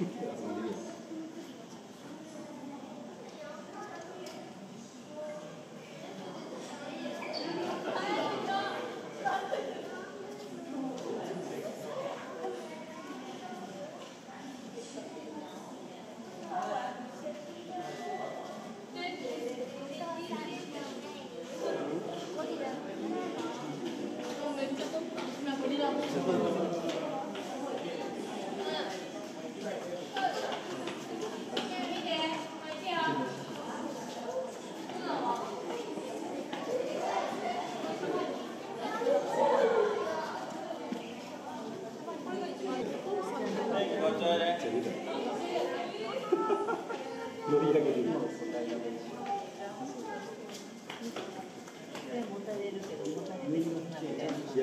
Yeah.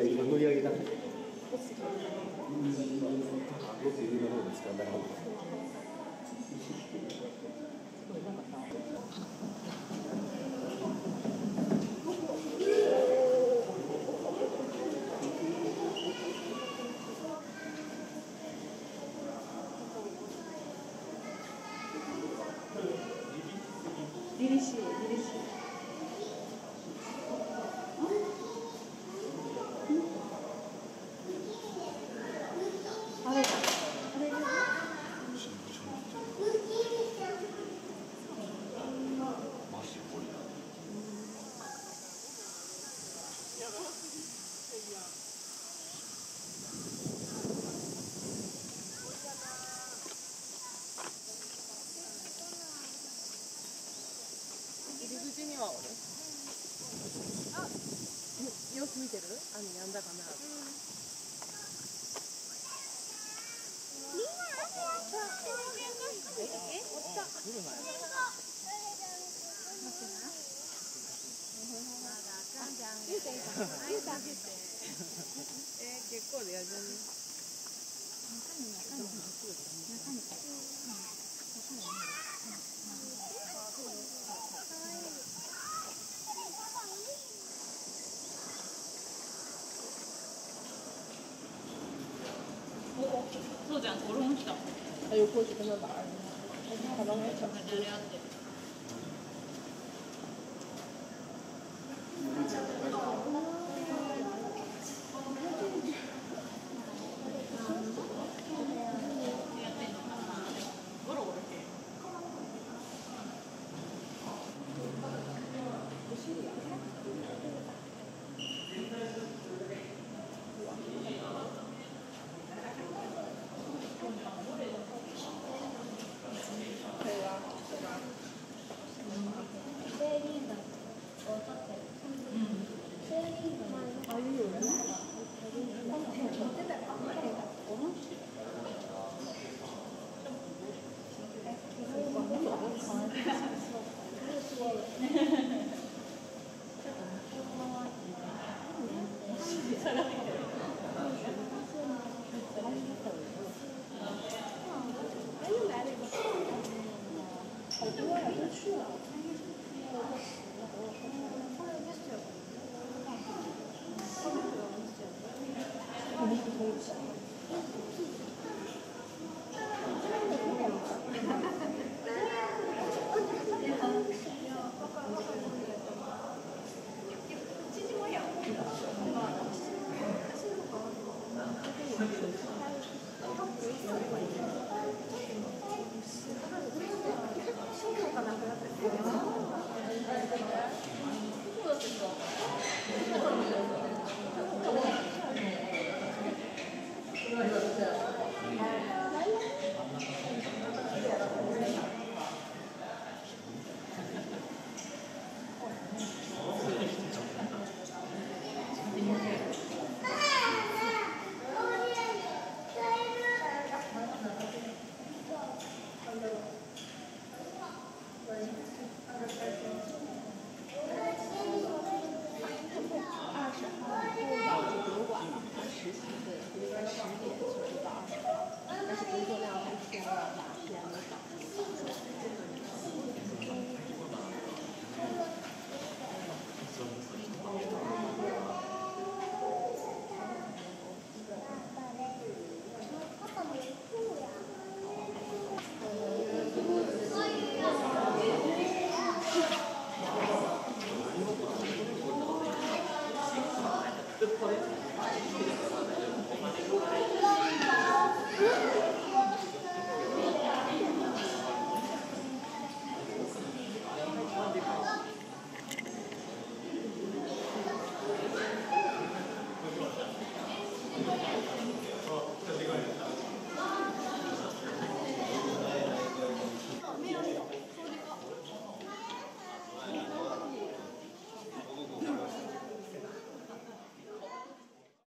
今乗り上げたん。厳しい。様子見てる？雨やんだかな？えー、結構でやじゃねそうじゃん、俺も来た。还有过去跟他玩儿，他老远抢。 疏通一下。